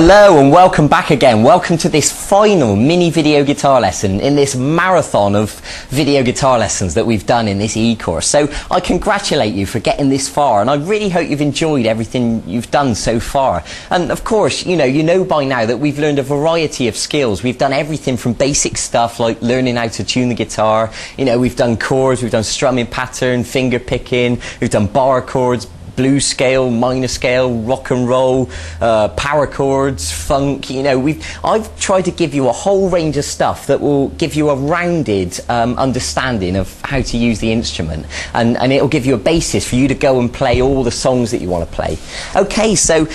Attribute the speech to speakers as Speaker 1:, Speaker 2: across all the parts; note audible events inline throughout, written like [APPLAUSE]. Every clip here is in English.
Speaker 1: Hello and welcome back again. Welcome to this final mini video guitar lesson in this marathon of video guitar lessons that we've done in this e-course. So I congratulate you for getting this far and I really hope you've enjoyed everything you've done so far. And of course, you know, you know by now that we've learned a variety of skills. We've done everything from basic stuff like learning how to tune the guitar. You know, we've done chords, we've done strumming pattern, finger picking, we've done bar chords, blues scale, minor scale, rock and roll, uh, power chords, funk. You know, we've I've tried to give you a whole range of stuff that will give you a rounded um, understanding of how to use the instrument, and and it'll give you a basis for you to go and play all the songs that you want to play. Okay, so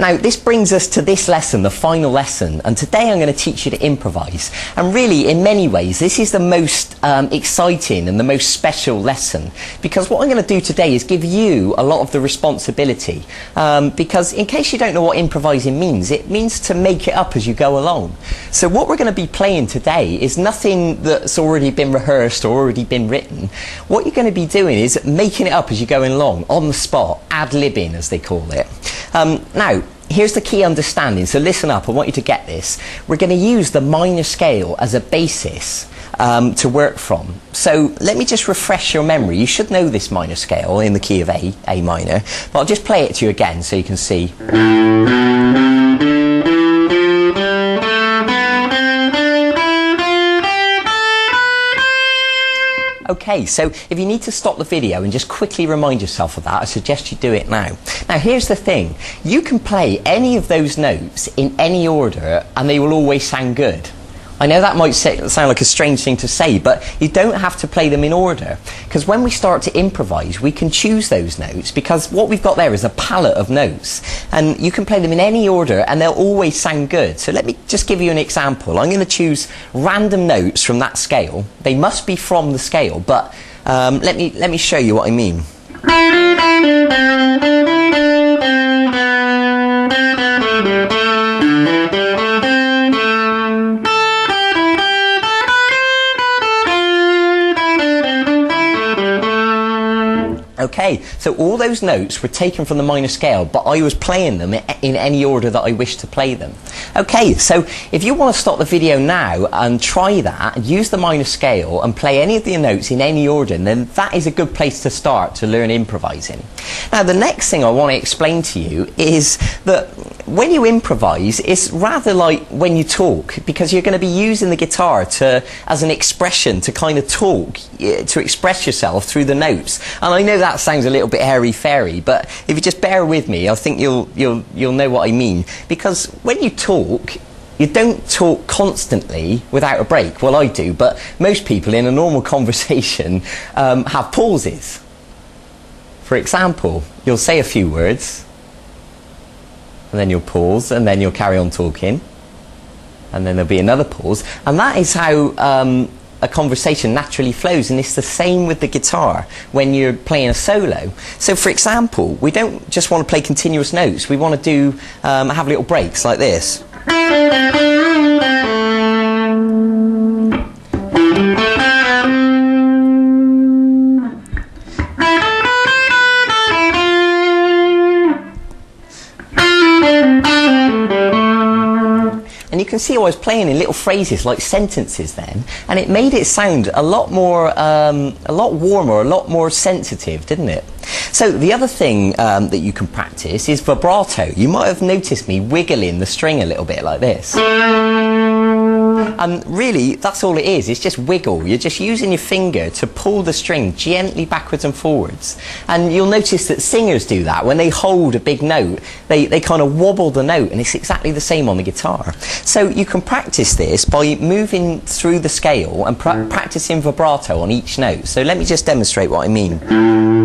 Speaker 1: now, this brings us to this lesson, the final lesson, and today I'm going to teach you to improvise. And really, in many ways, this is the most um, exciting and the most special lesson because what I'm going to do today is give you a lot of the responsibility. Um, because, in case you don't know what improvising means, it means to make it up as you go along. So, what we're going to be playing today is nothing that's already been rehearsed or already been written. What you're going to be doing is making it up as you're going along, on the spot, ad libbing, as they call it. Um, now, here's the key understanding. So listen up, I want you to get this. We're going to use the minor scale as a basis um, to work from. So let me just refresh your memory. You should know this minor scale in the key of A, A minor, but I'll just play it to you again so you can see. Okay, so if you need to stop the video and just quickly remind yourself of that, I suggest you do it now. Now, here's the thing you can play any of those notes in any order and they will always sound good. I know that might say, sound like a strange thing to say, but you don't have to play them in order. Because when we start to improvise, we can choose those notes because what we've got there is a palette of notes. And you can play them in any order and they'll always sound good. So let me just give you an example. I'm going to choose random notes from that scale. They must be from the scale, but um, let, me, let me show you what I mean. Okay, so all those notes were taken from the minor scale, but I was playing them in any order that I wished to play them. Okay, so if you want to stop the video now and try that, use the minor scale and play any of the notes in any order, then that is a good place to start to learn improvising. Now, the next thing I want to explain to you is that when you improvise, it's rather like when you talk, because you're going to be using the guitar to, as an expression to kind of talk, to express yourself through the notes. And I know that sounds a little bit airy fairy, but if you just bear with me, I think you'll, you'll, you'll know what I mean. Because when you talk, you don't talk constantly without a break. Well, I do, but most people in a normal [LAUGHS] conversation um, have pauses. For example, you'll say a few words, and then you'll pause, and then you'll carry on talking, and then there'll be another pause. And that is how um, a conversation naturally flows, and it's the same with the guitar when you're playing a solo. So, for example, we don't just want to play continuous notes, we want to do um, have little breaks like this. Can see I was playing in little phrases like sentences then, and it made it sound a lot more, um, a lot warmer, a lot more sensitive, didn't it? So the other thing um, that you can practice is vibrato. You might have noticed me wiggling the string a little bit like this. And really, that's all it is. It's just wiggle. You're just using your finger to pull the string gently backwards and forwards. And you'll notice that singers do that. When they hold a big note, they, they kind of wobble the note, and it's exactly the same on the guitar. So you can practice this by moving through the scale and pra mm. practicing vibrato on each note. So let me just demonstrate what I mean.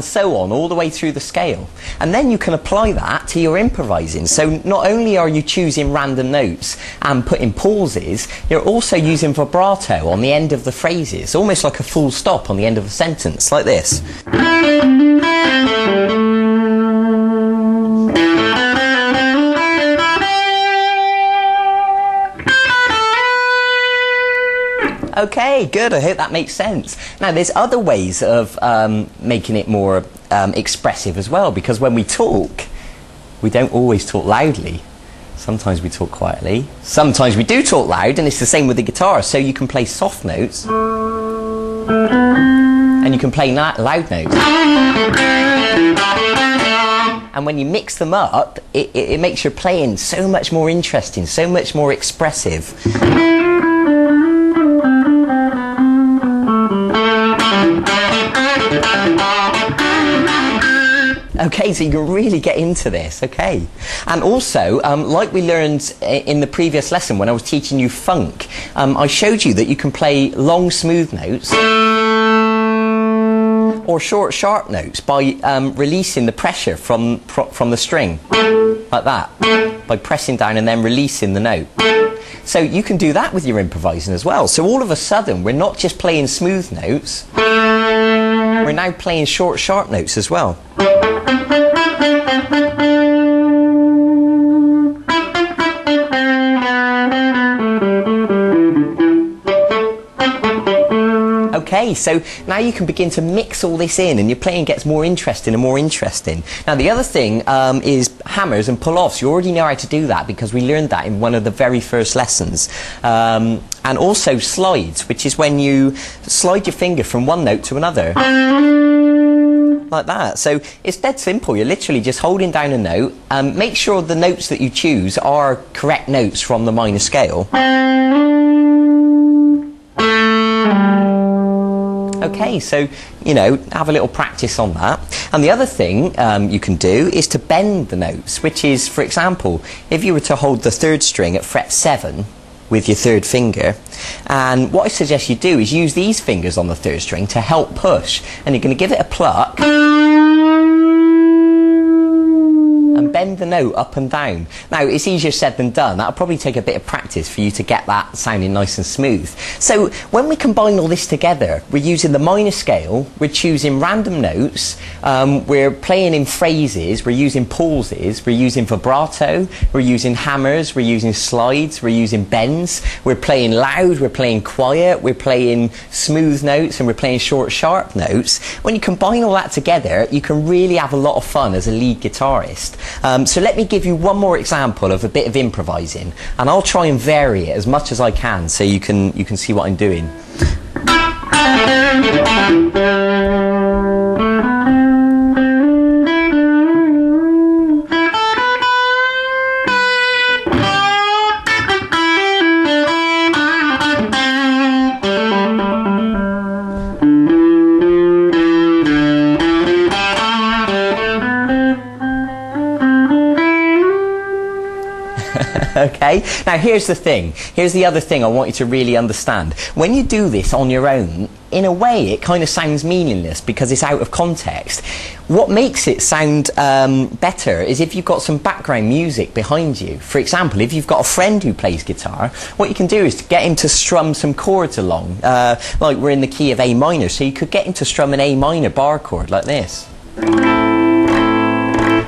Speaker 1: And so on, all the way through the scale. And then you can apply that to your improvising. So not only are you choosing random notes and putting pauses, you're also using vibrato on the end of the phrases, almost like a full stop on the end of a sentence, like this. Okay, good. I hope that makes sense. Now, there's other ways of um, making it more um, expressive as well, because when we talk, we don't always talk loudly. Sometimes we talk quietly. Sometimes we do talk loud, and it's the same with the guitar. So you can play soft notes, and you can play loud notes. And when you mix them up, it, it, it makes your playing so much more interesting, so much more expressive. Okay, so you can really get into this, okay. And also, um, like we learned in the previous lesson when I was teaching you funk, um, I showed you that you can play long, smooth notes or short, sharp notes by um, releasing the pressure from, from the string, like that, by pressing down and then releasing the note. So you can do that with your improvising as well. So all of a sudden, we're not just playing smooth notes, we're now playing short, sharp notes as well. Okay, so now you can begin to mix all this in and your playing gets more interesting and more interesting. Now the other thing um, is hammers and pull-offs. You already know how to do that because we learned that in one of the very first lessons. Um, and also slides, which is when you slide your finger from one note to another. Like that. So it's dead simple. You're literally just holding down a note. Um, make sure the notes that you choose are correct notes from the minor scale. Okay, so, you know, have a little practice on that. And the other thing um, you can do is to bend the notes, which is, for example, if you were to hold the third string at fret 7 with your third finger, and what I suggest you do is use these fingers on the third string to help push, and you're going to give it a pluck bend the note up and down. Now, it's easier said than done. That'll probably take a bit of practice for you to get that sounding nice and smooth. So, when we combine all this together, we're using the minor scale, we're choosing random notes, um, we're playing in phrases, we're using pauses, we're using vibrato, we're using hammers, we're using slides, we're using bends, we're playing loud, we're playing quiet, we're playing smooth notes, and we're playing short, sharp notes. When you combine all that together, you can really have a lot of fun as a lead guitarist. Um, Um, so let me give you one more example of a bit of improvising, and I'll try and vary it as much as I can so you can, you can see what I'm doing. Okay? Now, here's the thing. Here's the other thing I want you to really understand. When you do this on your own, in a way, it kind of sounds meaningless because it's out of context. What makes it sound um, better is if you've got some background music behind you. For example, if you've got a friend who plays guitar, what you can do is to get him to strum some chords along. Uh, like we're in the key of A minor, so you could get him to strum an A minor bar chord like this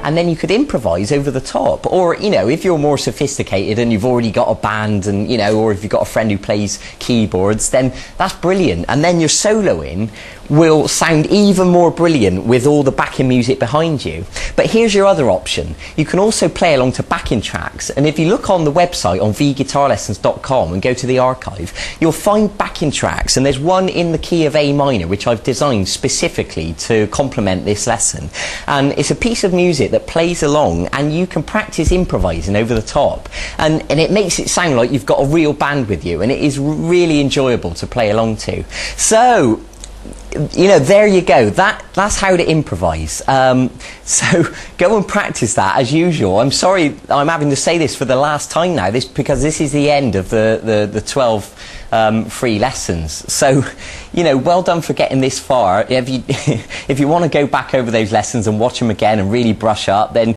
Speaker 1: and then you could improvise over the top. Or, you know, if you're more sophisticated and you've already got a band and, you know, or if you've got a friend who plays keyboards, then that's brilliant. And then your soloing will sound even more brilliant with all the backing music behind you. But here's your other option. You can also play along to backing tracks. And if you look on the website on vguitarlessons.com and go to the archive, you'll find backing tracks. And there's one in the key of A minor, which I've designed specifically to complement this lesson. And it's a piece of music that plays along and you can practice improvising over the top. And, and it makes it sound like you've got a real band with you. And it is really enjoyable to play along to. So, you know, there you go. That that's how to improvise. Um, [LAUGHS] so go and practice that as usual. I'm sorry, I'm having to say this for the last time now. This because this is the end of the the, the 12 um, free lessons. So, [LAUGHS] you know, well done for getting this far. If you [LAUGHS] if you want to go back over those lessons and watch them again and really brush up, then